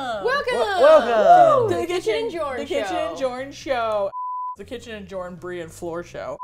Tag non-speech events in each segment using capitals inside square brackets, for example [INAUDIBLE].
Welcome. Welcome. welcome. To The Kitchen and Jorn show. The Kitchen and Show. Jorn Show. The Kitchen and Jorn Brie and Floor Show.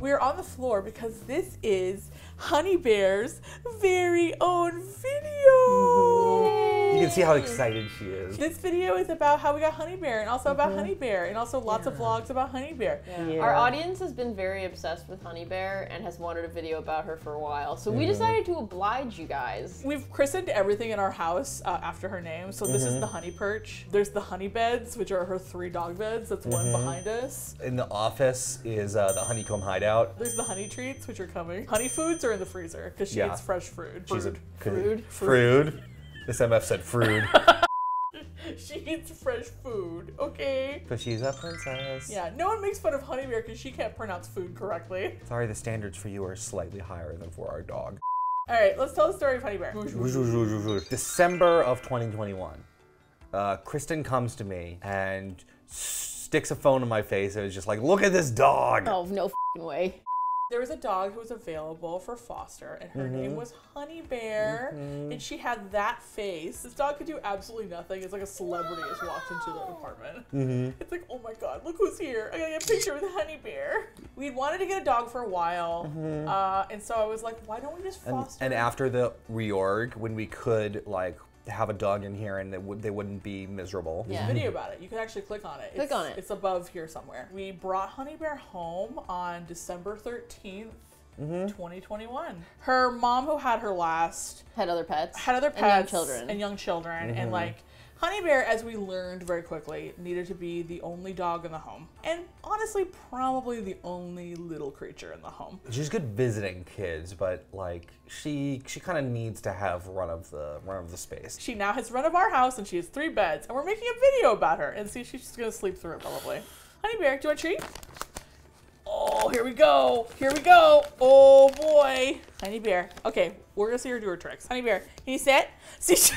We're on the floor because this is Honey Bear's very own video. Mm-hmm. You can see how excited she is. This video is about how we got Honey Bear and also about Honey Bear and also lots of vlogs about Honey Bear. Yeah. Our audience has been very obsessed with Honey Bear and has wanted a video about her for a while. So Mm-hmm. we decided to oblige you guys. We've christened everything in our house uh, after her name. So this is the honey perch. There's the honey beds, which are her three dog beds. That's one behind us. In the office is uh, the honeycomb hideout. There's the honey treats, which are coming. Honey foods are in the freezer because she Yeah. eats fresh food. She's a Fruit. food. Fruit. This MF said fruit. [LAUGHS] She eats fresh food. Okay. but she's a princess. Yeah. No one makes fun of Honey Bear because she can't pronounce food correctly. Sorry, the standards for you are slightly higher than for our dog. All right. Let's tell the story of Honey Bear. December of 2021. Uh, Kristen comes to me and sticks a phone in my face and is just like, look at this dog. Oh, no fing way. There was a dog who was available for foster, and her Mm-hmm. name was Honey Bear, and she had that face. This dog could do absolutely nothing. It's like a celebrity has walked into the apartment. Mm-hmm. It's like, oh my god, look who's here! I gotta get a picture with Honey Bear. We'd wanted to get a dog for a while, uh, and so I was like, why don't we just Mm-hmm. And, foster? and after the reorg, when we could like have a dog in here and they, would, they wouldn't be miserable. Yeah. video about it. You can actually click on it. Click it's, on it. It's above here somewhere. We brought Honey Bear home on December 13th, Mm-hmm. 2021. Her mom, who had her last, Had other pets. had other pets, And young children. and young children, Mm-hmm. and like Honey Bear, as we learned very quickly, needed to be the only dog in the home, and honestly, probably the only little creature in the home. She's good visiting kids, but like she she kind of needs to have run of the run of the space. She now has run of our house, and she has three beds, and we're making a video about her, and see, she's just gonna sleep through it probably. Honey Bear, do you want a treat? Oh, here we go. Here we go. Oh boy. Honey Bear. Okay, we're gonna see her do her tricks. Honey Bear, can you sit? [LAUGHS] See, she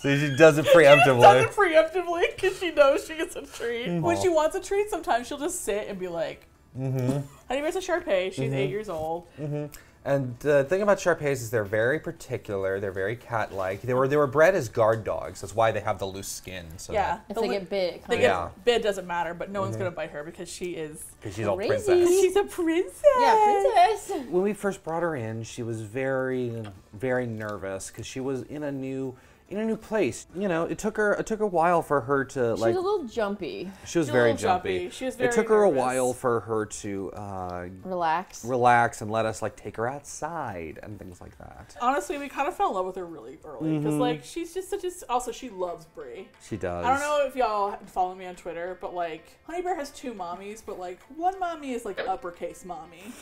So she does it preemptively. does preemptively. it preemptively because she knows she gets a treat. Mm-hmm. When she wants a treat, sometimes she'll just sit and be like, Mm-hmm. Honey Bear's a Shar Pei. She's mm-hmm. eight years old. Mm-hmm. And the thing about Shar Peis is they're very particular. They're very cat-like. They were they were bred as guard dogs. That's why they have the loose skin. So Yeah. If the they get bit, it They get Yeah. bid doesn't matter, but no one's gonna bite her because she is. because she's all princess. [LAUGHS] She's a princess. Yeah, princess. When we first brought her in, she was very very nervous because she was in a new in a new place. You know, it took her it took a while for her to like. She's like. a little jumpy. she was she's very jumpy. jumpy. She was very. it very took her a while for her to uh, Relax. relax and let us like take her outside and things like that. Honestly, we kind of fell in love with her really early because, like, she's just such a. Also, she loves Brie. She does. I don't know if y'all follow me on Twitter, but like, Honey Bear has two mommies, but like, one mommy is like uppercase mommy,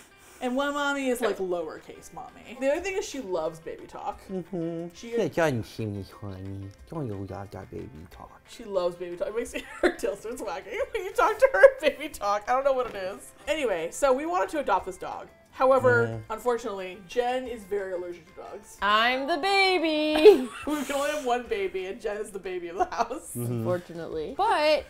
and one mommy is like lowercase mommy. The other thing is she loves baby talk. Mm-hmm. She baby talk. she loves baby talk. It makes [LAUGHS] her tail starts wagging when you talk to her [LAUGHS] baby talk. I don't know what it is. Anyway, so we wanted to adopt this dog. However, unfortunately, Jen is very allergic to dogs. I'm the baby. [LAUGHS] We can only have one baby, and Jen is the baby of the house. Unfortunately. But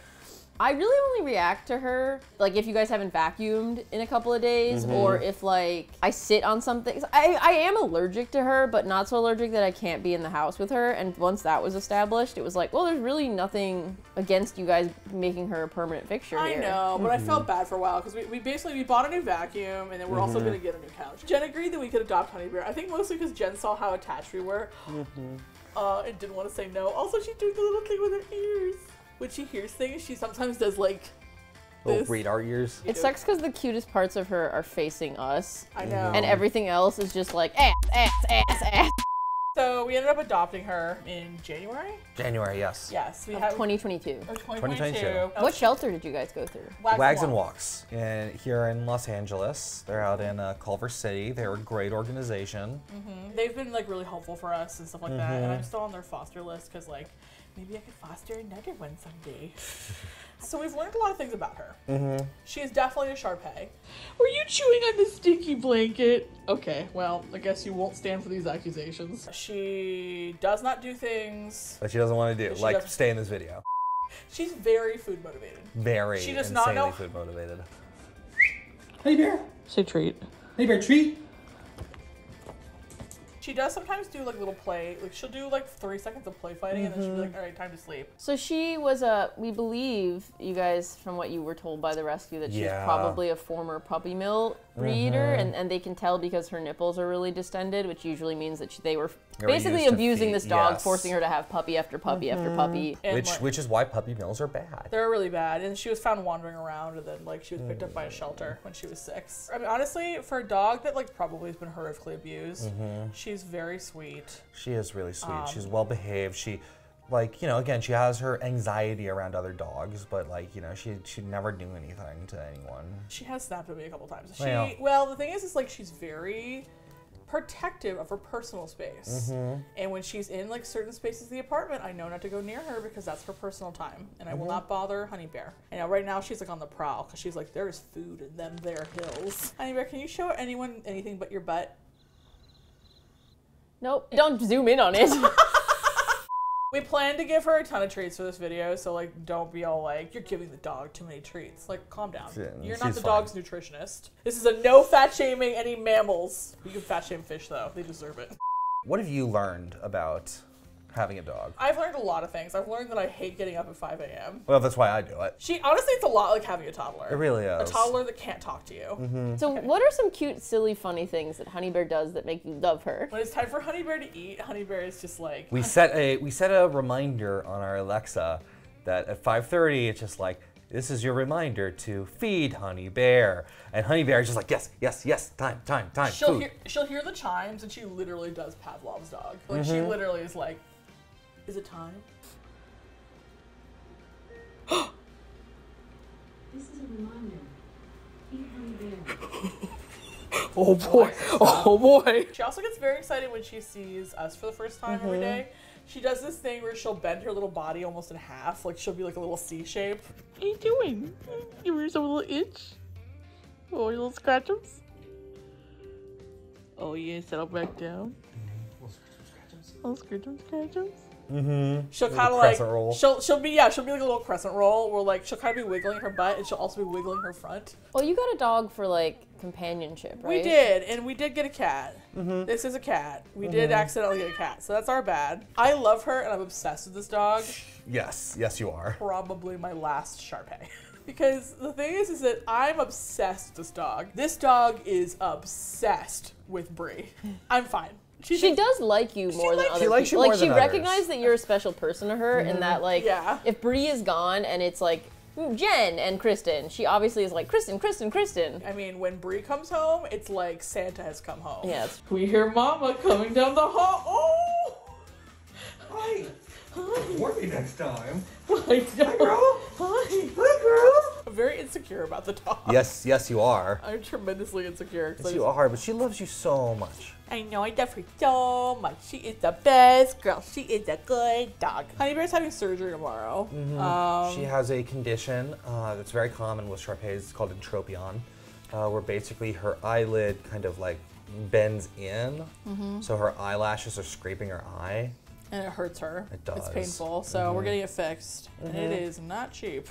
I really only react to her like if you guys haven't vacuumed in a couple of days mm-hmm. or if like I sit on something. I, I am allergic to her, but not so allergic that I can't be in the house with her. And once that was established, it was like, well, there's really nothing against you guys making her a permanent fixture I here. know, but I felt bad for a while because we, we basically we bought a new vacuum and then we're also mm-hmm. gonna get a new couch. Jen agreed that we could adopt Honey Bear. I think mostly because Jen saw how attached we were, mm-hmm. uh, and didn't want to say no. Also, she's doing the little thing with her ears. When she hears things, she sometimes does like Oh, this. read our ears. It sucks because the cutest parts of her are facing us. I know. And everything else is just like ass, ass, ass, ass. so we ended up adopting her in January. January, yes. Yes, we Of have 2022. or 2022. 2022. What shelter did you guys go through? Wags and Walks in, here in Los Angeles. They're out in uh, Culver City. They're a great organization. Mm -hmm. They've been like really helpful for us and stuff like that. And I'm still on their foster list because like maybe I could foster another one someday. [LAUGHS] so we've learned a lot of things about her. Mm-hmm. She is definitely a Shar Pei. Were you chewing on the sticky blanket? Okay, well, I guess you won't stand for these accusations. She does not do things. That she doesn't want to do. Like, doesn't. stay in this video. She's very food motivated. Very She does not know- food motivated. Hey bear. Say treat. Hey bear treat. She does sometimes do like little play, like she'll do like three seconds of play fighting, and then she'll be like, mm-hmm. "All right, time to sleep." So she was a. We believe you guys, from what you were told by the rescue, that she's Yeah. probably a former puppy mill breeder, mm-hmm. and, and they can tell because her nipples are really distended, which usually means that she, they were They basically abusing feed- this dog, yes. forcing her to have puppy after puppy after mm-hmm. puppy. And which like, which is why puppy mills are bad. they're really bad, and she was found wandering around, and then like she was picked up by a shelter mm-hmm. when she was six. I mean, honestly, for a dog that like probably has been horrifically abused, mm-hmm. she's very sweet. She is really sweet. Um, She's well behaved. She, like you know, again, she has her anxiety around other dogs, but like you know, she she never do anything to anyone. She has snapped at me a couple times. She Well. well, the thing is, is like she's very protective of her personal space. Mm-hmm. And when she's in like certain spaces of the apartment, I know not to go near her because that's her personal time, and I will mm-hmm. not bother Honey Bear. And now right now she's like on the prowl because she's like, there's food in them there hills. [LAUGHS] Honey Bear, can you show anyone anything but your butt? Nope. Don't zoom in on it. [LAUGHS] We plan to give her a ton of treats for this video, so like, don't be all like, you're giving the dog too many treats. Like, calm down. Yeah, You're not the fine. dog's nutritionist. This is a no fat shaming any mammals. You can fat shame fish though; they deserve it. What have you learned about having a dog? I've learned a lot of things. I've learned that I hate getting up at 5 a.m. Well, that's why I do it. She honestly, it's a lot like having a toddler. It really is. A toddler that can't talk to you. so, what are some cute, silly, funny things that Honey Bear does that make you love her? When it's time for Honey Bear to eat, Honey Bear is just like, We [LAUGHS] set a we set a reminder on our Alexa that at 5:30 it's just like this is your reminder to feed Honey Bear, and Honey Bear is just like yes, yes, yes, time, time, time, she'll food. hear, she'll hear the chimes and she literally does Pavlov's dog. Like she Mm-hmm. literally is like, is it time? [GASPS] This is a reminder. Feed Honey Bear. [LAUGHS] Oh boy. [LAUGHS] Oh boy. She also gets very excited when she sees us for the first time every mm-hmm. day. She does this thing where she'll bend her little body almost in half, like she'll be like a little C shape. What are you doing? Give yourself a little itch. Oh, your little scratches. Oh yeah, settle back down. Mm-hmm. Little scratches, scratches. Mm-hmm. She'll Little kind of like crescent roll. she'll she'll be yeah she'll be like a little crescent roll where like she'll kind of be wiggling her butt and she'll also be wiggling her front. Well, you got a dog for like companionship, right? We did, and we did get a cat. This is a cat. We did accidentally get a cat, so that's our bad. I love her, and I'm obsessed with this dog. Yes, yes, you are. Probably my last Shar Pei. [LAUGHS] because the thing is, is that I'm obsessed with this dog. This dog is obsessed with Brie. [LAUGHS] I'm fine. She thinks- does like you more than likes- other She likes you people. more like she than others. recognizes that you're a special person to her, and that like Yeah. if Brie is gone and it's like "Hmm, Jen and Kristen, she obviously is like Kristen, Kristen, Kristen. I mean, when Brie comes home, it's like Santa has come home. Yeah, it's- We hear Mama coming down the hall. Oh! Hi. Warn me next time. Hi, girl. Hi. Hi, girl. I'm very insecure about the dog. Yes, yes, you are. I'm tremendously insecure. Yes, you are. But she loves you so much. I know I love her so much. She is the best girl. She is a good dog. Honey Bear's having surgery tomorrow. Um, She has a condition uh, that's very common with Shar Peis. It's called entropion, uh, where basically her eyelid kind of like bends in, Mm-hmm. so her eyelashes are scraping her eye. And it hurts her. It It's does. Mm-hmm. painful. So we're getting it fixed. And it is not cheap.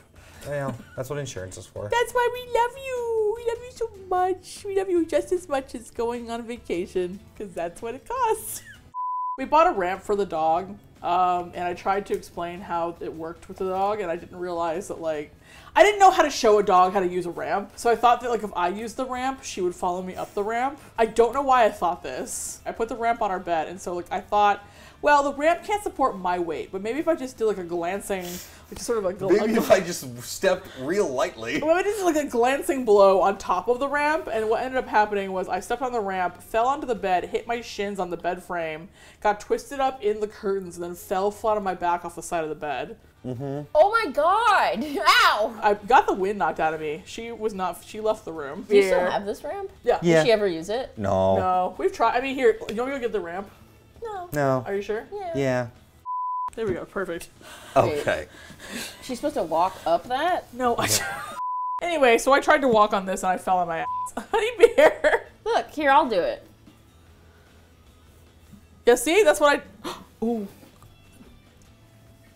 Well, [LAUGHS] that's what insurance is for. That's why we love you. We love you so much. We love you just as much as going on vacation because that's what it costs. [LAUGHS] we bought a ramp for the dog, um, and I tried to explain how it worked with the dog, and I didn't realize that like I didn't know how to show a dog how to use a ramp. So I thought that like if I used the ramp, she would follow me up the ramp. I don't know why I thought this. I put the ramp on our bed, and so like I thought. Well, the ramp can't support my weight, but maybe if I just do like a glancing, like just sort of like a, Maybe if I just stepped real lightly. well, it is like a glancing blow on top of the ramp, and what ended up happening was I stepped on the ramp, fell onto the bed, hit my shins on the bed frame, got twisted up in the curtains, and then fell flat on my back off the side of the bed. Mm-hmm. oh my god! [LAUGHS] Ow! I got the wind knocked out of me. She was not. She left the room. Do you still have this ramp? Yeah. Yeah. Did she ever use it? No. No, we've tried. I mean, here, you want me to go get the ramp? No. No. Are you sure? Yeah. Yeah. There we go. Perfect. Okay. [LAUGHS] She's supposed to walk up that? No. I [LAUGHS] anyway, so I tried to walk on this and I fell on my ass. Honey bear. Look, here, I'll do it. Yeah, see, that's what I. [GASPS] Ooh.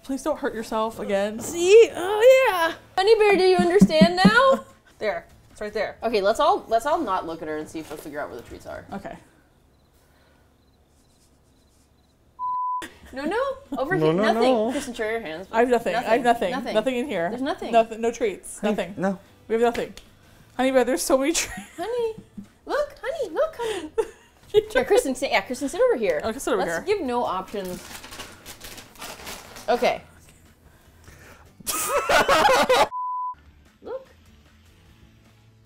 Please don't hurt yourself again. See? Oh yeah. Honey Bear, do you understand now? [LAUGHS] There. It's right there. okay, let's all let's all not look at her and see if we'll figure out where the treats are. Okay. No, no, over No, here. no, nothing. no. Kristen, show your hands. I have nothing. I have nothing. Nothing. Nothing, in here. There's nothing. Nothing. No treats. Nothing. No. We have nothing. Honey bear, there's so many treats. Honey, look, honey, look, honey. [LAUGHS] Here, Kristen, sit. Yeah, Kristen, sit over here. Okay, sit over Let's here. give no options. Okay. [LAUGHS] look.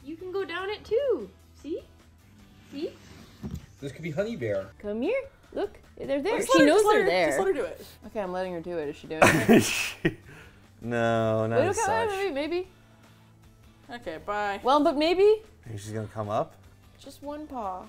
You can go down it too. See? See? This could be honey bear. Come here. Look, they're there. Just she let her- knows just they're her- there. Just let her do it. Okay, I'm letting her do it. Is she doing [LAUGHS] it? no, not Wait, as okay, such. maybe, maybe. Okay, bye. Well, but maybe Maybe she's gonna come up. just one paw.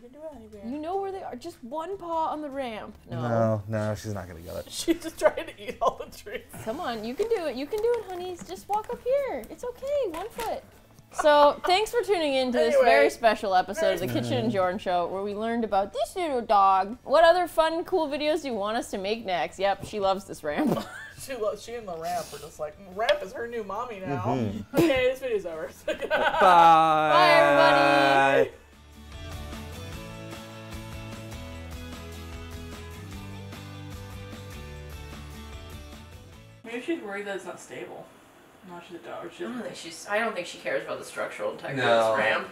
You can do it, honey bear. You know where they are. Just one paw on the ramp. No. No, no, she's not gonna get it. [LAUGHS] She's just trying to eat all the treats. Come on, you can do it. You can do it, honeys. Just walk up here. It's okay. One foot. So, thanks for tuning in to this very special episode of the very Kitchen and Jordan Show where we learned about this little dog. What other fun, cool videos do you want us to make next? Yep, she loves this ramp. [LAUGHS] She lo- she and the ramp are just like ramp is her new mommy now. Mm-hmm. Okay, this video's over. [LAUGHS] Bye. Bye. everybody. She's worried that it's not stable. No, she's a dog. She's I don't think she's. I don't think she cares about the structural integrity No. of this ramp.